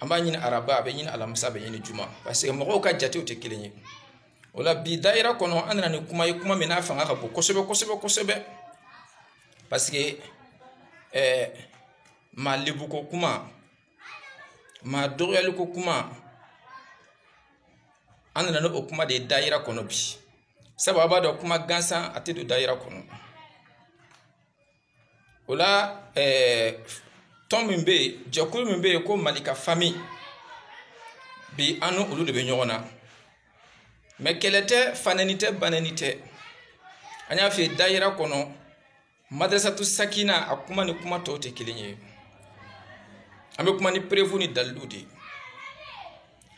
an b'a ɲini araba a bɛ ɲini alamisa a bɛ ɲini juma parce que mɔgɔw ka jatew tɛ kelen ye o la bi dayira kɔnɔ an nana ni kuma ye kuma min n'a fanga ka bon kosɛbɛ kosɛbɛ kosɛbɛ parce que ɛɛ maa lebuko kuma maa dɔgɔyaliko kuma an nana ni o kuma de ye dayira kɔnɔ bi sabu a b'a dɔn kuma gansan a tɛ don dayira kɔnɔ o la tɔn min bɛ yen jɛkulu min bɛ yen ko mali ka fami bi an ni olu de bɛ ɲɔgɔn na mɛ kɛlɛ tɛ fanɛni tɛ banɛni tɛ an y'a f'i ye dayira kɔnɔ madrasatu sakina a kuma ni kuma tɔw tɛ kelen ye an bɛ kuma ni perefu ni dalilu de ye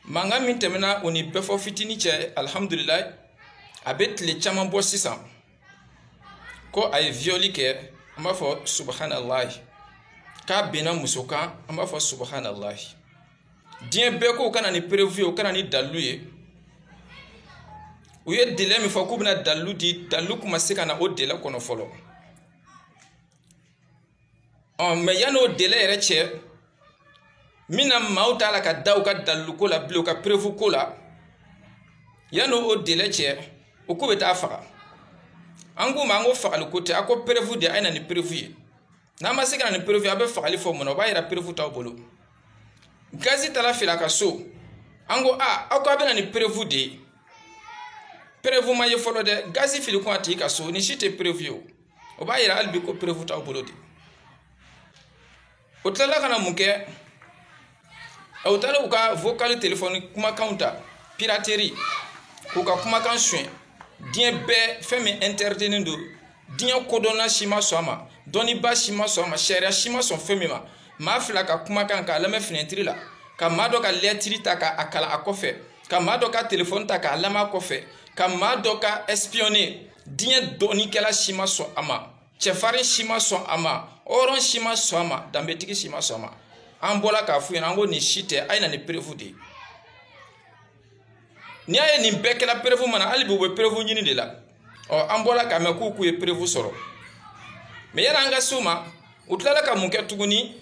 mankan min tɛmɛna o ni bɛɛ fɔ fitini cɛ alihamudulilayi a bɛ tile caman bɔ sisan ko a ye violi kɛ an b'a fɔ subahanallahi k'a bɛnna muso kan an b'a fɔ subahanallahi diɲɛ bɛɛ ko kana ni perewu ye o kana ni dalilu ye u ye délai min fɔ k'u bɛna dalilu di dalilu kun ma se ka na o délai kɔnɔ fɔlɔ ɔ mɛ yan'o dele yɛrɛ cɛ min na maaw t'a la ka da u ka daliluko la bilen u ka perefu ko la yan'o o dele cɛ u k'u bɛ taa faga an k'u ma an ko fagali ko tɛ a ko perefu de a ye na ni perefu ye n'an ma se ka na ni perefu ye a bɛ fagali fɔ mun na o b'a yira perefu t'aw bolo gazi taara fila ka so an ko a aw k'a bɛ na ni perefu de ye perefu ma ye fɔlɔ dɛ gazi fili kun a tigi ka so ni si tɛ perefu ye o o b'a yira hali bi ko perefu t'aw bolo de o tilala ka na mun kɛ u taara u ka vokali telefɔni kumakanw ta pirateri k'u ka kumakan suɲɛ diɲɛ bɛɛ fɛn min interdinen don diɲɛ kodɔnna si ma sɔn a ma dɔnniba si ma sɔn a ma sariya si ma sɔn fɛn min ma maa fila ka kumakan k'a lamɛn finɛtiri la ka maa dɔ ka lɛtiri ta k'a kalan a kɔfɛ ka maa dɔ ka telefɔni ta k'a lamɛn a kɔfɛ ka maa dɔ ka espionne diɲɛ dɔɔnikɛla si ma sɔn a ma cɛfarin si ma sɔn a ma hɔrɔn si ma sɔn a ma danbetigi si ma sɔn a ma an bɔla k'a f'u ɲɛna an ko nin si tɛ a ye na ni perefu de ye n'i y'a ye nin bɛɛ kɛla perefu mana hali bi u bɛ perefu ɲini de la ɔ an bɔla k'a mɛn k'u k'u ye perefu sɔrɔ mɛ yala an ka se u ma u tilala ka mun kɛ tuguni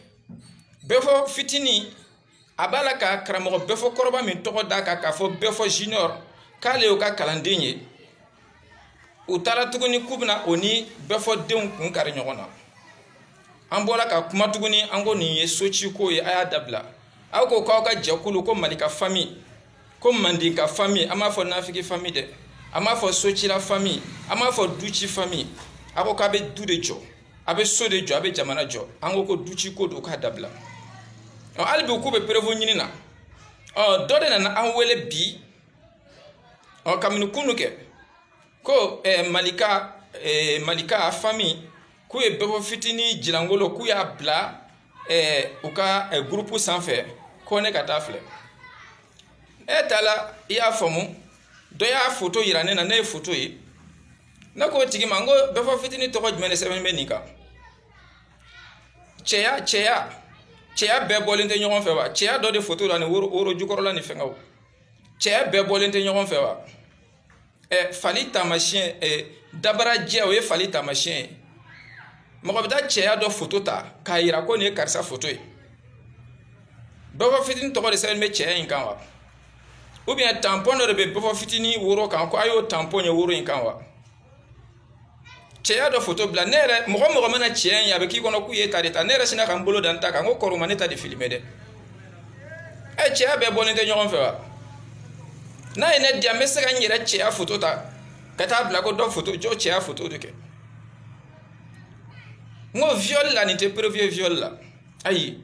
bɛɛ fɔ fitini a b'a la ka karamɔgɔ bɛfɔ kɔrɔba min tɔgɔ d'a kan k'a fɔ bɛfɔ junior k'ale y'o ka kalanden ye u taara tuguni k'u bɛna o ni bɛfɔ denw kun kari ɲɔgɔn na an bɔra ka kuma tuguni an ko nin ye soci ko ye a y'a dabila aw ko k'aw ka jɛkulu ko mali ka fami ko manden ka fami an b'a fɔ nafigi fami dɛ an b'a fɔ socila fami an b'a fɔ duci fami a ko k'a bɛ du de jɔ a bɛ so de jɔ a bɛ jamana jɔ an ko ko duci ko don k'a dabila ɔ hali bi k'u bɛ perefu ɲini na ɔ dɔ de nana an wele bi ɔ kabini kunu kɛ ko ɛɛ eh, malika ɛɛ eh, malika fami k'u ye bɛbɔ fitini jilangolo k'u y'a bila ɛɛ eh, u ka ɛɛ gurupu sanfɛ ko ne ka taa filɛ e taala i y'a faamu dɔ y'a foto yira ne na ne ye foto ye ne k'o tigi ma n ko bɛfɔ fitini tɔgɔ jumɛn de sɛbɛn bɛ nin kan cɛya cɛya cɛya bɛɛ bɔlen tɛ ɲɔgɔn fɛ wa cɛya dɔ de foto la ni woro woro jukɔrɔla ni fɛngɛw cɛya bɛɛ bɔlen tɛ ɲɔgɔn fɛ wa ɛ fali taamasiyɛn ɛ dabarajɛ o ye fali taamasiyɛn ye mɔgɔ bɛ taa cɛya dɔ foto ta k'a yira ko nin ye karisa foto ye bɛfɔ fitini tɔgɔ de sɛbɛn bɛ cɛya in kan wa u biyɛn tanpɔn dɔ de bɛ bɔfɔ fitinin woro kan ko a y'o tanpɔn ye woro in kan wa cɛya dɔ foto bila ne yɛrɛ mɔgɔ mɔgɔ mana cɛya in a bɛ k'i kɔnɔ k'u ye ta de ta ne yɛrɛ sinna ka n bolo da n ta kan ko kɔrɔma ne ta de filime dɛ ɛ cɛya bɛɛ bɔlen tɛ ɲɔgɔn fɛ wa n'a ye ne diya n bɛ se ka n yɛrɛ cɛya foto ta ka taa bila ko dɔ foto jɔ cɛya foto de kɛ n ko viol la nin tɛ preuve ye viol la ayi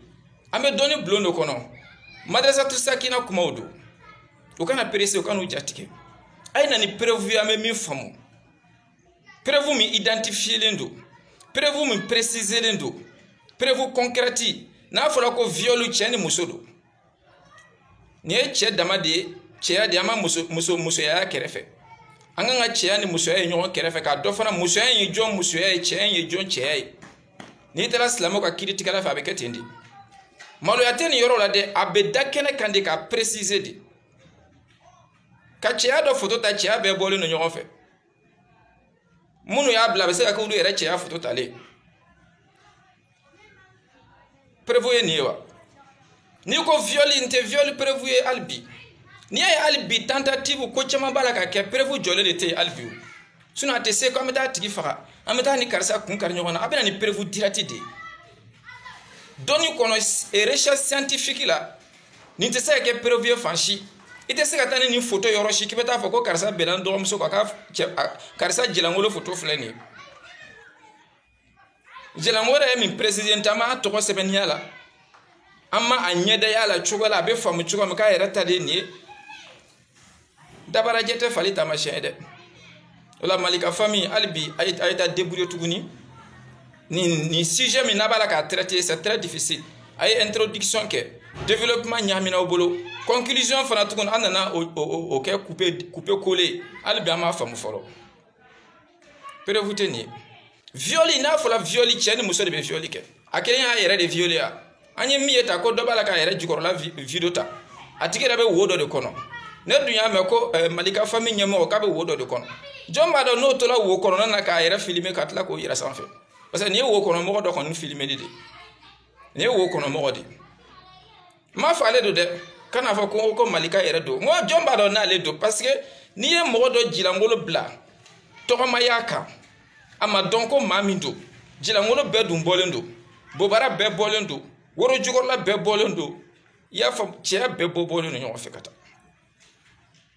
an bɛ dɔnni bulon de kɔnɔ madrasatu sakina kumaw don u kana perese u kan'u jatigɛ a ye na ni preuve ye an bɛ min faamu preuve min identifielen don preuve min presiselen don preuve concrète n'a fɔra ko viol cɛ ni muso don nin ye cɛ dama de ye cɛya de an ma muso muso musoya kɛrɛfɛ an kan ka cɛya ni musoya ye ɲɔgɔn kɛrɛfɛ k'a dɔ fana musoya in ye jɔn musoya ye cɛya in ye jɔn cɛya ye n'i taara silamɛw ka kiri tigɛla fɛ a bɛ kɛ ten de maloya tɛ nin yɔrɔ la dɛ a bɛ da kɛnɛ kan de k'a peresize de ka cɛya dɔ foto ta cɛya bɛɛ bɔlen don ɲɔgɔn fɛ minnu y'a bila a bɛ se ka kɛ olu yɛrɛ cɛya foto talen prévu ye nin ye wa n'i ko violi n tɛ violi prévu ye hali bi n'i y'a ye hali bi tentative ko caman b'a la ka kɛ prévu jɔlen de tɛ yen hali bi o sinon a tɛ se ko an bɛ taa tigi faga an bɛ taa ni karisa kun kari ɲɔgɔn na a bɛ na ni prévu direct de ye dɔnni kɔnɔ recherche scientifique la nin tɛ se ka kɛ prévu ye fan si i tɛ se ka taa ni nin foto yɔrɔ si k'i bɛ taa fɔ ko karisa bɛnna n dɔgɔmuso kan k'a karisa jɛlankolon foto filɛ nin ye Jɛlango yɛrɛ ye min peresize n taama tɔgɔ sɛbɛnniya la an ma a ɲɛdaya la cogo la a bɛ faamu cogo min k'a yɛrɛ ta de ye nin ye dabarajɛ tɛ fali taamasiyɛn ye dɛ o la mali ka fami hali bi a ye taa debrouille tuguni nin nin sujet min n'a b'a la k'a traiter c'est très difficile a ye introduction kɛ développement ɲagamina aw bolo conclusion fana tuguni an nana o kɛ coupe coupe coller hali bi an m'a faamu fɔlɔ perewu tɛ nin ye violi n'a fɔra violi cɛ ni muso de bɛ violi kɛ a kelen y'a yɛrɛ de violi ya an ye min ye ta ko dɔ b'a la k'a yɛrɛ jukɔrɔla video ta a tigi yɛrɛ bɛ wo dɔ de kɔnɔ ne dun y'a mɛn ko eh, mali ka fami ɲɛmɔgɔ k'a bɛ wo dɔ de kɔnɔ jɔn b'a dɔn n'o tola wo kɔnɔna na k'a yɛrɛ filime ka tila k'o yɛrɛ sanfɛ parce que nin ye wo kɔnɔ mɔgɔ dɔ kɔni filimeli de nin ye wo kɔnɔ mɔgɔ de ye n m'a fɔ ale don dɛ kan'a fɔ ko ko malika yɛrɛ don n ko jɔn b'a dɔn n'ale don parce que n'i ye mɔgɔ dɔ jilangolo bila tɔgɔmaya kan a ma dɔn ko maa min don jilangolo bɛɛ dun bɔlen don bobara bɛɛ bɔlen don woro jukɔrɔla bɛɛ bɔlen don i y'a fɔ cɛya bɛɛ bɔ bɔlen don ɲɔgɔn fɛ ka taa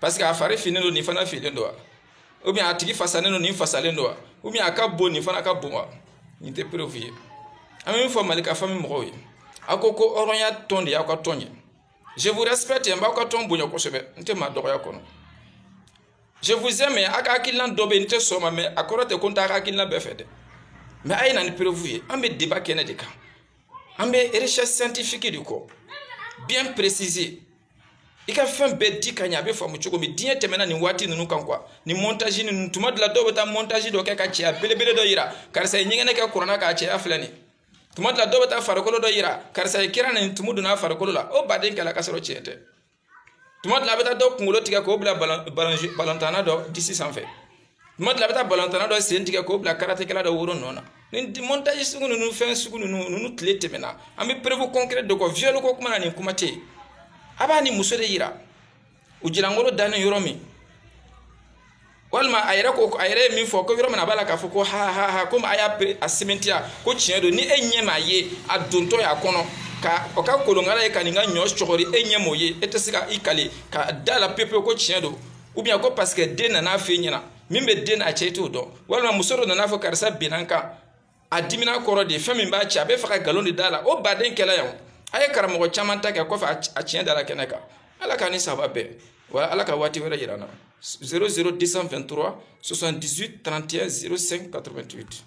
paseke a fari finnen don nin fana finnen don wa ubiyɛn a tigi fasalen don nin fasalen don wa ubiyɛn a ka bon nin fana ka bon wa nin tɛ perewu ye an bɛ min fɔ mali ka fami mɔgɔw ye a ko ko hɔrɔnya tɔn de y'aw ka tɔn ye je vous respecte n b'aw ka tɔn bonya kosɛbɛ n tɛ maa dɔgɔya kɔnɔ je vous aime a ka hakililan dɔ bɛ yen n tɛ sɔn o ma mɛ a kɔrɔ tɛ ko n t'a ka hakililan bɛɛ fɛ dɛ mɛ a ye na ni perewu ye an bɛ deba kɛnɛ de kan an bɛ recherche scientifique de kɔ bien précisé i ka fɛn bɛɛ di ka ɲɛ a bɛ faamu cogo min diɲɛ tɛmɛna nin waati ninnu kan kuwa ni montage ninnu tuma dɔ la dɔw bɛ taa montage dɔ kɛ ka cɛya belebele dɔ yira karisa ye ɲɛgɛnɛ kɛ kuranna k'a cɛya filɛ nin tuma dɔ la dɔw bɛ taa farikolo dɔ yira karisa ye kira nin tumu donna farikolo la o baden kɛla ka sɔrɔ tiɲɛ tɛ tuma dɔ la a bɛ taa dɔ kunkolo tigɛ k'o bila balontanna dɔ disi sanfɛ tuma dila a bɛ taa balɔntana dɔ sen tigɛ k'o bila karatekɛla dɔ woro nɔ na ni montage sugu ninnu fɛn sugu ninnu ninnu tile tɛmɛna an bɛ perewu kɔnkere de kɔ viole ko kuma na nin kuma tɛ yen a b'a ni muso de yira u jilangolo dannen yɔrɔ min walima a yɛrɛ ko a yɛrɛ ye min fɔ ko yɔrɔ min a b'a la k'a fɔ ko ha ha ha komi a y'a pere a sɛmɛntiya ko tiɲɛ don ni e ɲɛ m'a ye a dontɔ y'a kɔnɔ ka o ka kolonkala ye ka nin ka ɲɔ cɔgɔri e ɲɛ m'o ye e tɛ se ka i kale ka da la pepewu ko tiɲɛ don u biɲɛ ko paseke den nana f'e ɲɛna min bɛ den a cɛ i t'o dɔn walima muso dɔ nana fɔ karisa binna n kan a dimina kɔrɔ de fɛn min b'a cɛ a bɛ fɛ ka nkalon de d'a la o baden kɛlɛ yan a ye karamɔgɔ caman ta kɛ kɔfɛ a tiɲɛ dara kɛnɛ kan ala ka ni saba bɛɛ wa ala ka waati wɛrɛ yira n na 00 223 78 31 05 88